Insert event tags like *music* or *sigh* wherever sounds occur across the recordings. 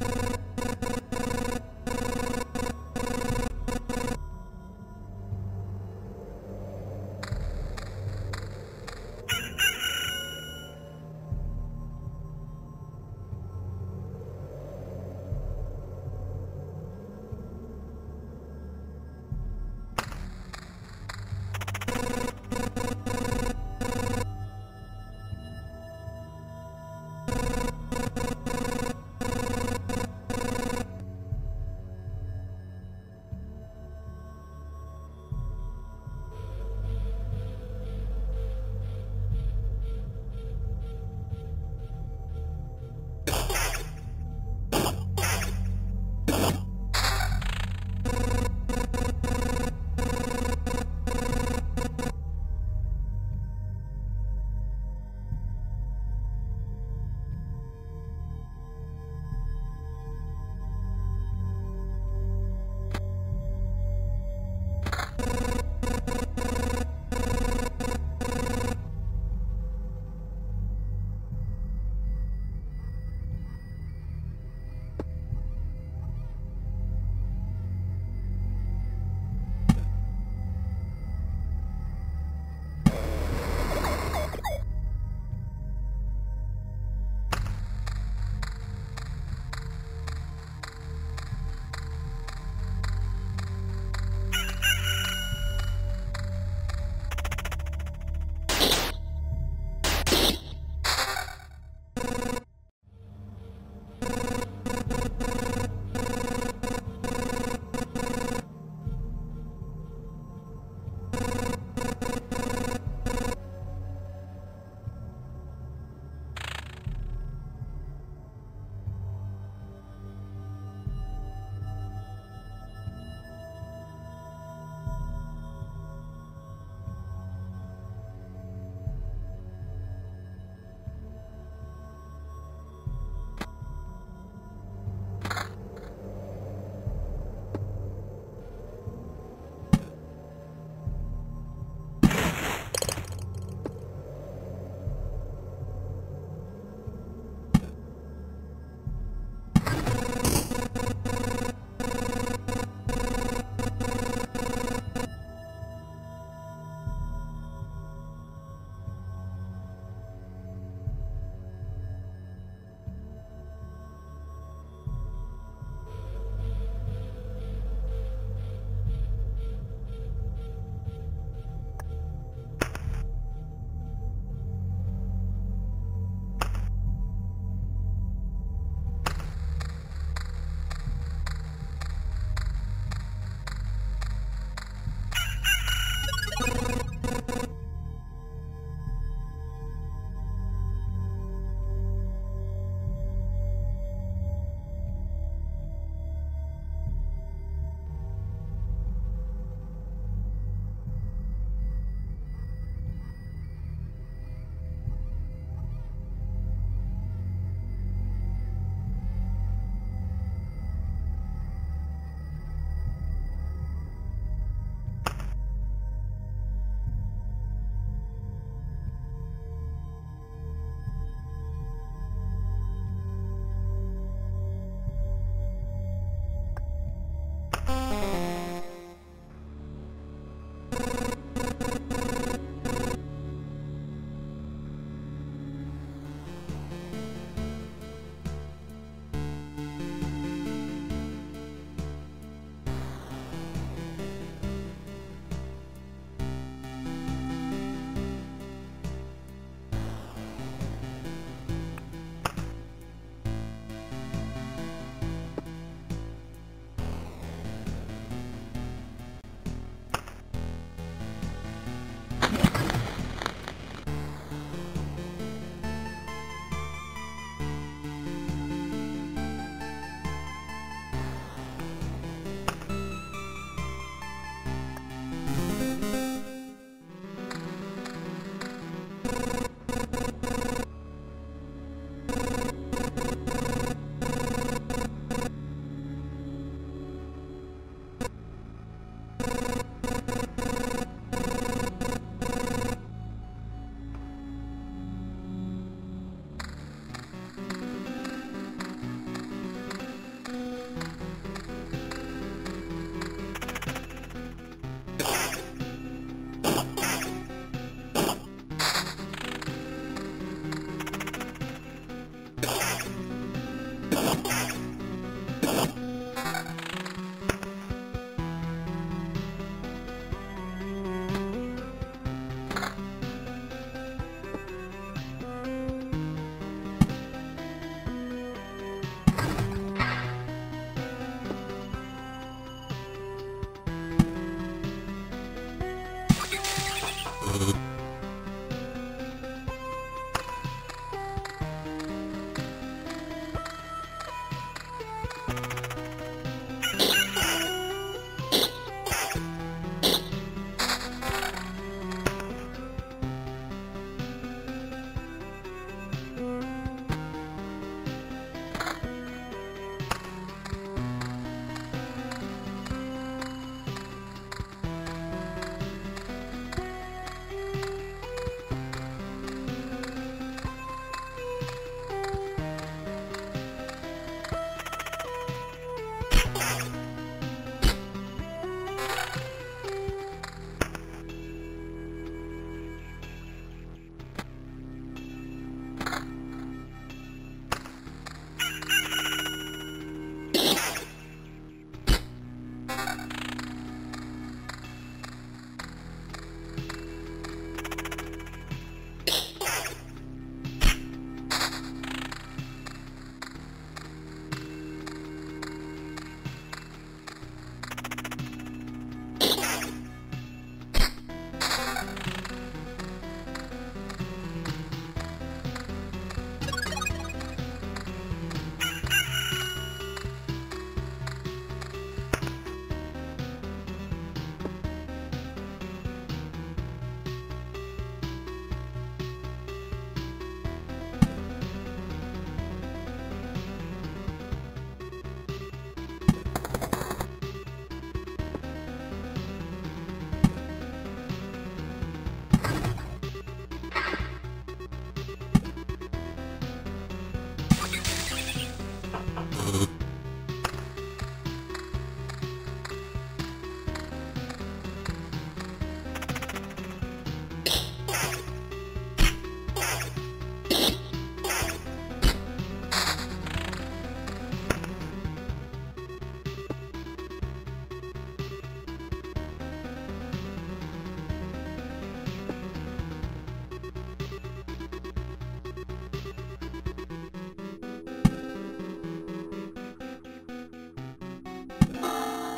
you *laughs*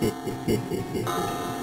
嘿嘿嘿嘿嘿嘿